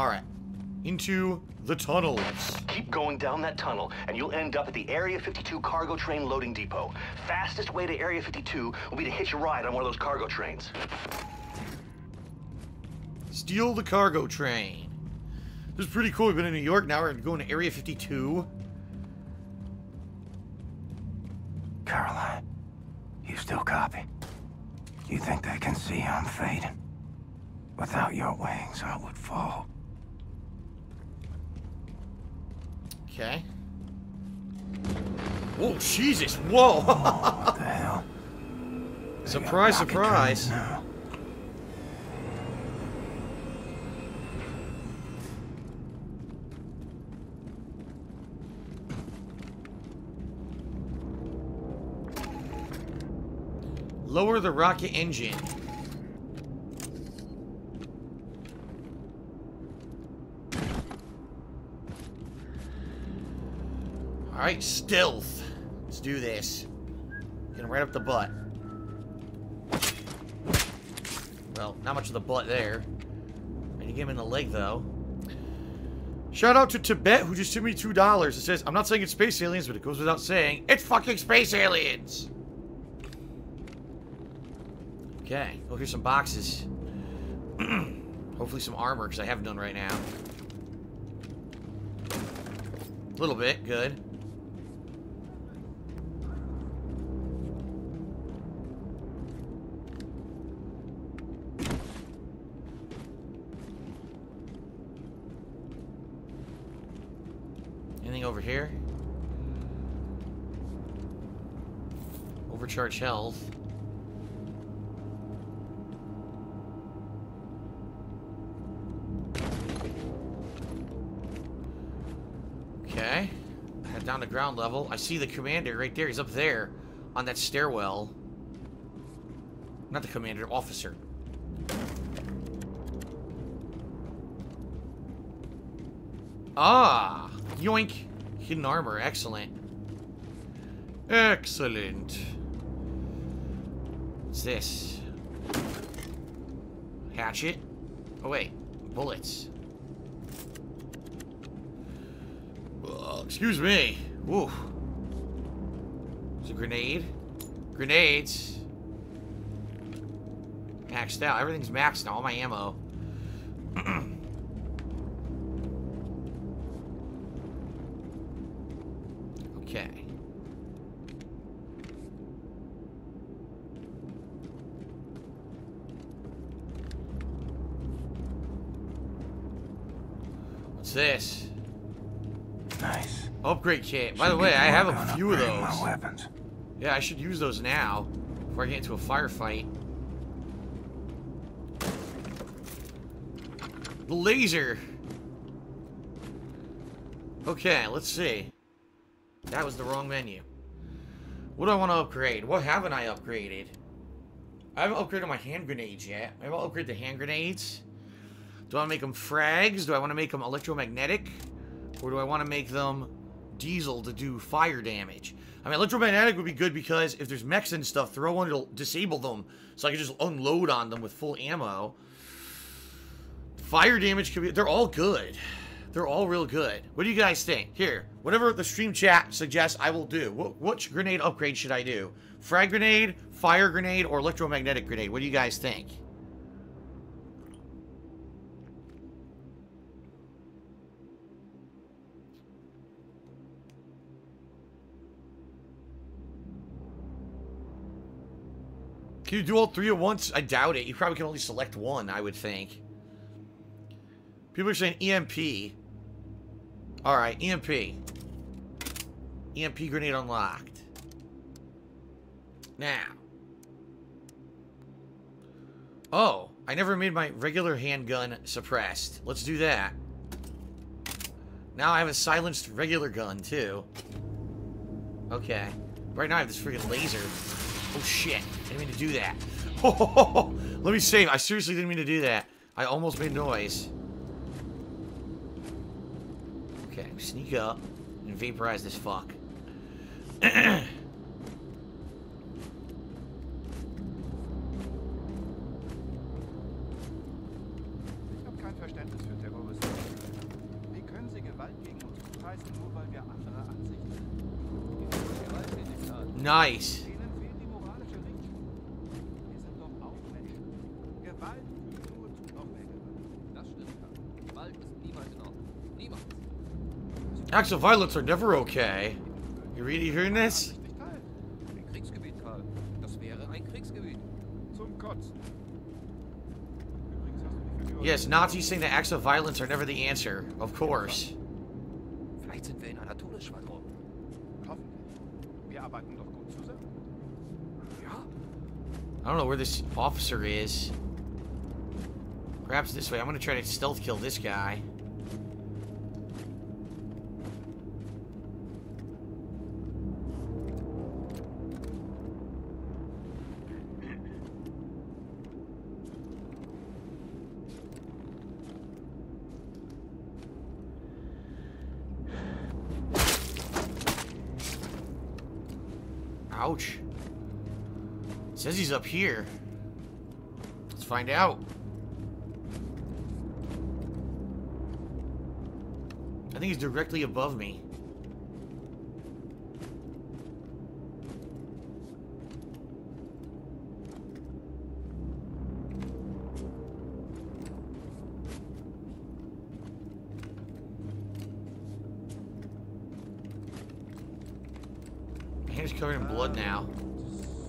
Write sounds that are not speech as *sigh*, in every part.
Alright. Into the tunnels. Keep going down that tunnel, and you'll end up at the Area 52 cargo train loading depot. Fastest way to Area 52 will be to hitch a ride on one of those cargo trains. Steal the cargo train. This is pretty cool. We've been in New York, now we're going to Area 52. Caroline, you still copy? You think they can see I'm fading? Without your wings, I would fall. Okay. Oh, Jesus. Whoa. *laughs* what the hell? They surprise, surprise. Lower the rocket engine. Alright, stealth. Let's do this. Get him right up the butt. Well, not much of the butt there. Need to get him in the leg, though. Shout out to Tibet, who just sent me $2. It says, I'm not saying it's space aliens, but it goes without saying, it's fucking space aliens! Okay, oh, here's some boxes. *clears throat* Hopefully some armor, because I have none right now. A little bit, good. Anything over here? Overcharge health. Okay. Head down to ground level. I see the commander right there. He's up there on that stairwell. Not the commander, officer. Ah! Yoink! Hidden armor. Excellent. Excellent. What's this? Hatchet? Oh, wait. Bullets. Uh, excuse me. Woo. It's a grenade. Grenades. Maxed out. Everything's maxed now. All my ammo. *clears throat* okay. What's this? Nice. Upgrade kit. By Should the way, I have a few of those. Weapons. Yeah, I should use those now before I get into a firefight. The laser. Okay, let's see. That was the wrong menu. What do I want to upgrade? What haven't I upgraded? I haven't upgraded my hand grenades yet. Maybe I'll upgrade the hand grenades. Do I want to make them frags? Do I want to make them electromagnetic? Or do I want to make them diesel to do fire damage? I mean, electromagnetic would be good because if there's mechs and stuff, throw one, it'll disable them. So I can just unload on them with full ammo. Fire damage could be... They're all good. They're all real good. What do you guys think? Here, whatever the stream chat suggests, I will do. What, which grenade upgrade should I do? Frag grenade, fire grenade, or electromagnetic grenade? What do you guys think? Can you do all three at once? I doubt it. You probably can only select one, I would think. People are saying EMP. Alright, EMP. EMP grenade unlocked. Now. Oh, I never made my regular handgun suppressed. Let's do that. Now I have a silenced regular gun, too. Okay. Right now I have this freaking laser. Oh, shit. I didn't mean to do that. Oh, *laughs* let me save. I seriously didn't mean to do that. I almost made noise. Okay, sneak up and vaporize this fuck. *clears throat* Ich Gewalt führt nur zu noch mehr Gewalt. Das stimmt, Karl. Gewalt ist niemals in Ordnung. Niemals. Acts of violence are never okay. You really hearing this? Ein Kriegsgebiet, Karl. Das wäre ein Kriegsgebiet. Zum Kotzen. Übrigens hast du dich für die Yes, Nazis saying that acts of violence are never the answer. Of course. Vielleicht sind wir in einer Todesschwadron. Hoffentlich. Wir arbeiten doch gut zusammen. Ja. I don't know where this officer is. Perhaps this way. I'm gonna try to stealth kill this guy. Ouch. Says he's up here. Let's find out. He's directly above me. Hand's covered in blood now.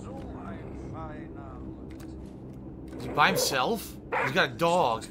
So ein feiner Hund. Is he by himself? He's got a dog.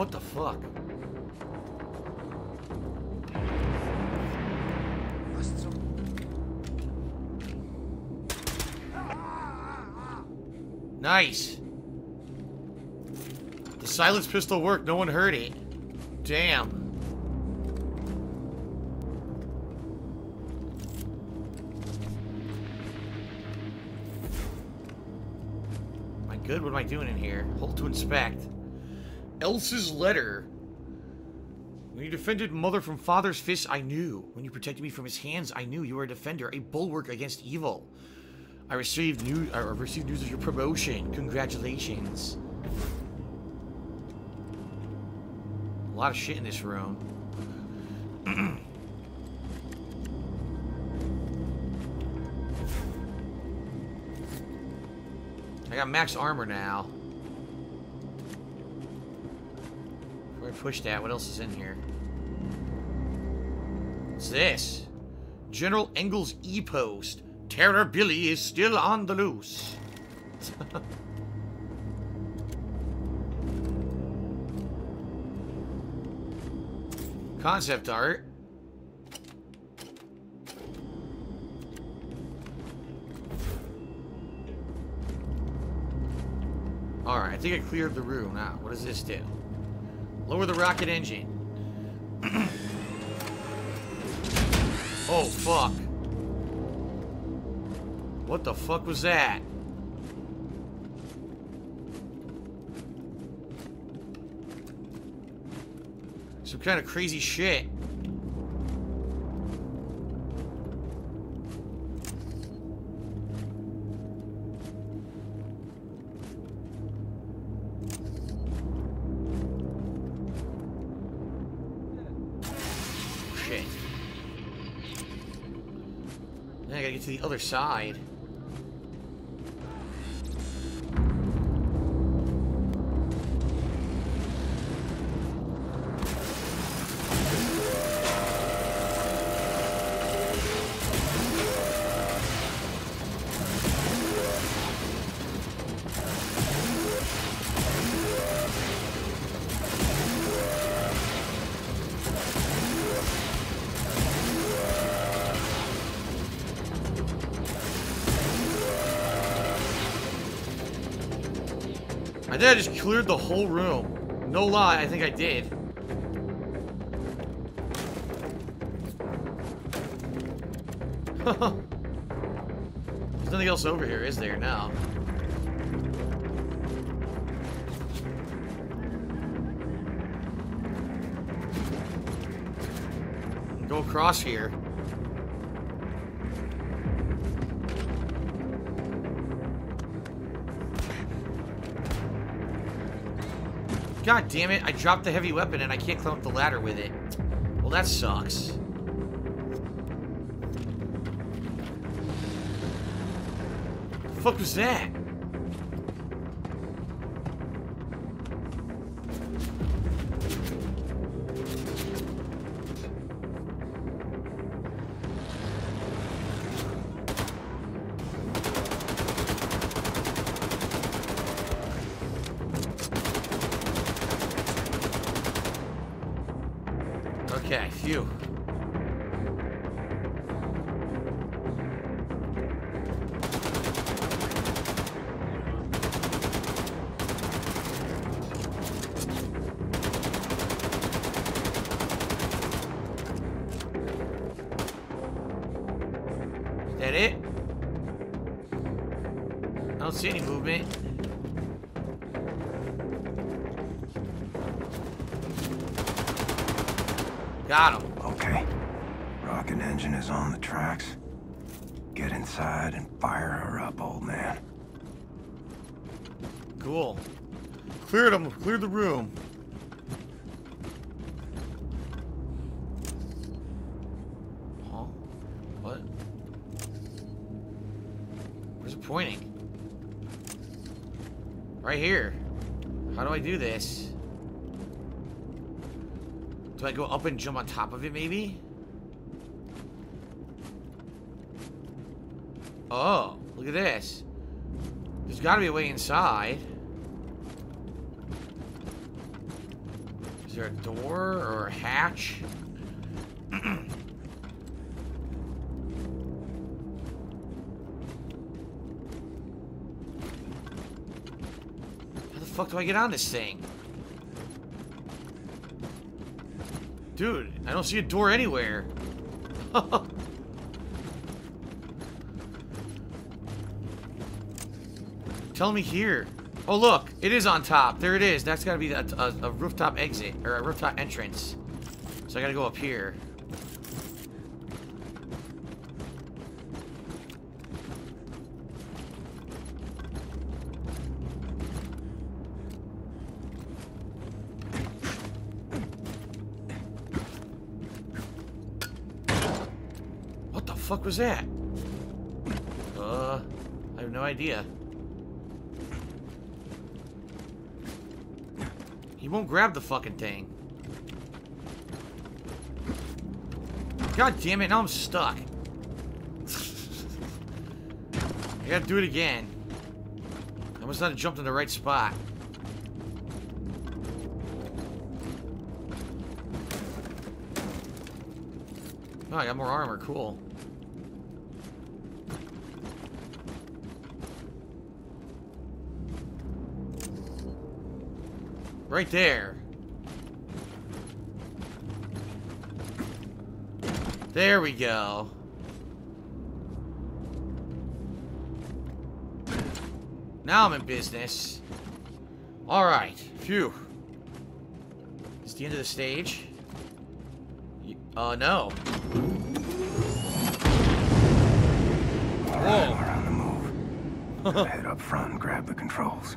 What the fuck? Nice. The silence pistol worked. No one heard it. Damn. Am I good? What am I doing in here? Hold to inspect. Elsa's letter. When you defended mother from father's fists, I knew. When you protected me from his hands, I knew you were a defender, a bulwark against evil. I received news. I received news of your promotion. Congratulations. A lot of shit in this room. *clears throat* I got max armor now. I pushed that, what else is in here? What's this? General Engel's E-Post. Terror Billy is still on the loose. *laughs* Concept art. Alright, I think I cleared the room. Now, what does this do? Lower the rocket engine. *clears throat* oh, fuck. What the fuck was that? Some kind of crazy shit. Other side. I think I just cleared the whole room. No lie, I think I did. *laughs* There's nothing else over here, is there, now? Go across here. God damn it, I dropped the heavy weapon and I can't climb up the ladder with it. Well, that sucks. The fuck was that? Phew. Is that it? I don't see any movement. Got him. Okay. Rocket engine is on the tracks. Get inside and fire her up, old man. Cool. Cleared them. Cleared the room. Huh? What? Where's it pointing? Right here. How do I do this? Do I go up and jump on top of it, maybe? Oh, look at this. There's got to be a way inside. Is there a door or a hatch? *clears throat* How the fuck do I get on this thing? Dude, I don't see a door anywhere. *laughs* Tell me here. Oh, look. It is on top. There it is. That's got to be a, a, a rooftop exit. Or a rooftop entrance. So I got to go up here. Fuck was that? Uh, I have no idea. He won't grab the fucking thing. God damn it, now I'm stuck. *laughs* I gotta do it again. I must not have jumped in the right spot. Oh, I got more armor, cool. Right there. There we go. Now I'm in business. Alright. Phew. Is the end of the stage? Uh, no. All right, we're on the move. *laughs* Head up front and grab the controls.